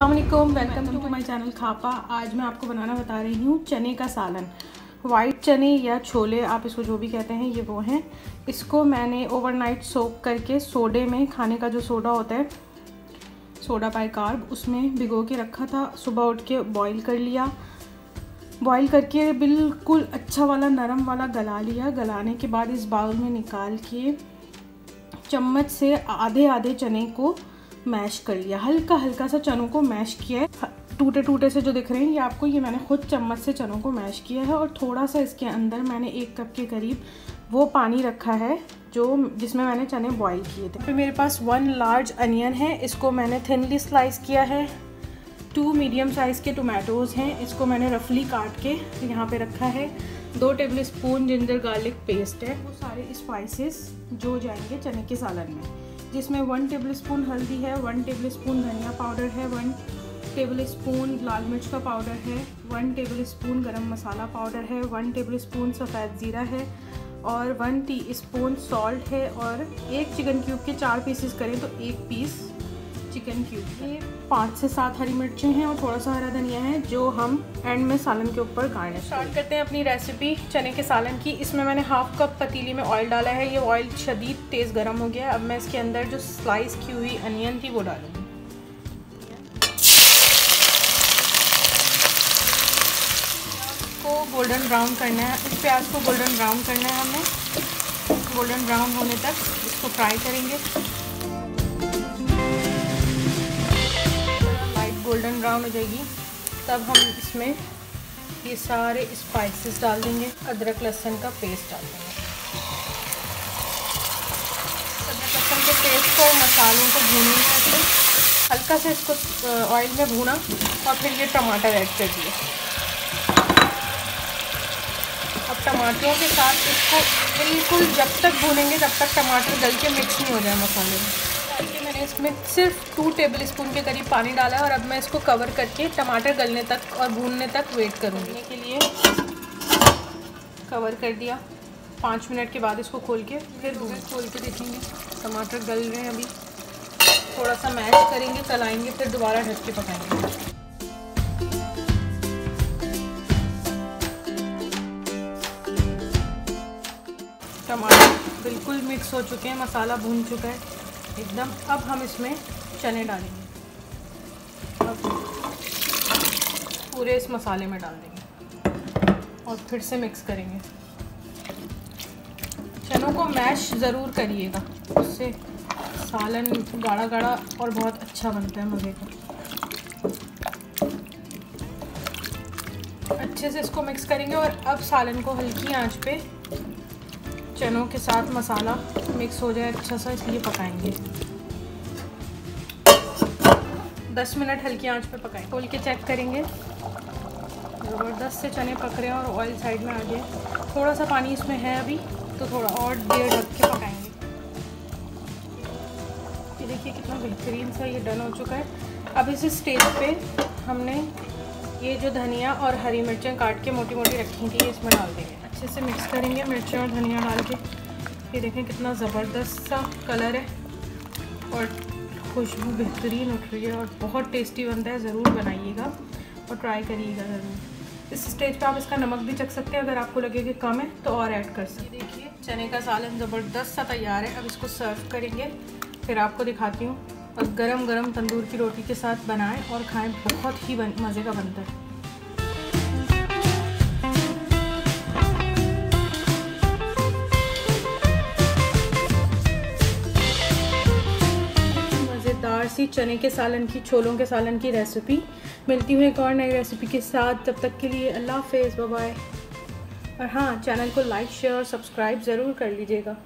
Allam welcome to my channel खापा आज मैं आपको बनाना बता रही हूँ चने का सालन। वाइट चने या छोले, आप इसको जो भी कहते हैं, ये वो हैं। इसको मैंने ओवरनाइट सोक करके सोडे में, खाने का जो सोडा होता है, सोडा पाई कार्ब उसमें भिगो के रखा था। सुबह उठ के बॉईल कर लिया। बॉईल करके बिल्कुल अच्छा वाला, नरम वाला गला लिया। गलाने के बाद इस बाउल में निकाल के चम्मच से आधे आधे चने को मैश कर लिया। हल्का हल्का सा चनों को मैश किया है। टूटे टूटे से जो दिख रहे हैं, ये आपको, ये मैंने खुद चम्मच से चनों को मैश किया है और थोड़ा सा इसके अंदर मैंने एक कप के करीब वो पानी रखा है, जो, जिसमें मैंने चने बॉईल किए थे। फिर मेरे पास वन लार्ज अनियन है, इसको मैंने थिनली स्लाइस किया है। टू मीडियम साइज़ के टोमेटोज़ हैं, इसको मैंने रफली काट के यहाँ पे रखा है। दो tablespoon ginger garlic paste है। वो सारे स्पाइसेस जो जाएँगे चने के सालन में। जिसमें वन टेबल स्पून हल्दी है वन टेबल स्पून धनिया पाउडर है वन टेबल स्पून लाल मिर्च का पाउडर है वन टेबल स्पून गरम मसाला पाउडर है वन टेबल स्पून सफ़ेद ज़ीरा है और वन टी स्पून सॉल्ट है और एक चिकन क्यूब के चार पीसेस करें तो एक पीस चिकन क्यूब ये पाँच से सात हरी मिर्चें हैं और थोड़ा सा हरा धनिया है जो हम एंड में सालन के ऊपर गाड़े स्टार्ट करते हैं अपनी रेसिपी चने के सालन की। इसमें मैंने हाफ़ कप पतीली में ऑयल डाला है। ये ऑयल शदीद तेज़ गर्म हो गया है। अब मैं इसके अंदर जो स्लाइस की हुई अनियन थी वो डालूँगी। को गोल्डन ब्राउन करना है। इस प्याज को गोल्डन ब्राउन करना है हमें। गोल्डन ब्राउन होने तक इसको फ्राई करेंगे। ब्राउन हो जाएगी। तब हम इसमें ये सारे स्पाइसेस डाल देंगे। अदरक, लहसुन का पेस्ट डाल देंगे। अदरक, लहसुन के पेस्ट को मसालों को भूनेंगे ऐसे हल्का से इसको ऑयल में भूना और फिर ये टमाटर ऐड कर दिए। अब टमाटरों के साथ इसको बिल्कुल जब तक भूनेंगे, तब तक टमाटर गल के मिक्स नहीं हो जाए मसाले में। मैंने इसमें सिर्फ़ टू टेबल स्पून के करीब पानी डाला है और अब मैं इसको कवर करके टमाटर गलने तक और भूनने तक वेट करूँगी। के लिए कवर कर दिया। पाँच मिनट के बाद इसको खोल के फिर खोल के देखेंगे। टमाटर गल रहे हैं अभी। थोड़ा सा मैश करेंगे चलाएँगे फिर दोबारा ढक के पकाएँगे। टमाटर बिल्कुल मिक्स हो चुके हैं मसाला भून चुका है। एकदम, अब हम इसमें चने डालेंगे। अब पूरे इस मसाले में डाल देंगे और फिर से मिक्स करेंगे। चनों को मैश ज़रूर करिएगा, उससे सालन गाढ़ा गाढ़ा और बहुत अच्छा बनता है मज़े का। अच्छे से इसको मिक्स करेंगे और अब सालन को हल्की आँच पे चनों के साथ मसाला मिक्स हो जाए अच्छा सा, इसलिए पकाएँगे। 10 मिनट हल्की आँच पे पकाएँ। खोल के चेक करेंगे। ज़बरदस्त से चने पक रहे हैं और ऑयल साइड में आ गए। थोड़ा सा पानी इसमें है अभी तो थोड़ा और देर ढक के पकाएँगे। ये देखिए कितना बेहतरीन सा ये डन हो चुका है। अब इस स्टेज पे हमने ये जो धनिया और हरी मिर्चें काट के मोटी मोटी रखी थी, इसमें डाल देंगे। अच्छे से मिक्स करेंगे मिर्चें और धनिया डाल के। ये देखें कितना ज़बरदस्त सा कलर है और खुशबू बेहतरीन उठ रही है और बहुत टेस्टी बनता है, ज़रूर बनाइएगा और ट्राई करिएगा ज़रूर। इस स्टेज पे आप इसका नमक भी चख सकते हैं, अगर आपको लगे कि कम है तो और ऐड कर सकते देखिए, चने का सालन ज़बरदस्त सा तैयार है। अब इसको सर्व करेंगे। फिर आपको दिखाती हूँ। और गरम गरम तंदूर की रोटी के साथ बनाएँ और खाएँ, बहुत ही बन, मज़े का बनता है। मज़ेदार सी चने के सालन की, छोलों के सालन की रेसिपी मिलती हुई एक और नई रेसिपी के साथ। तब तक के लिए अल्लाह हाफिज़ बाय और हाँ चैनल को लाइक शेयर और सब्सक्राइब ज़रूर कर लीजिएगा।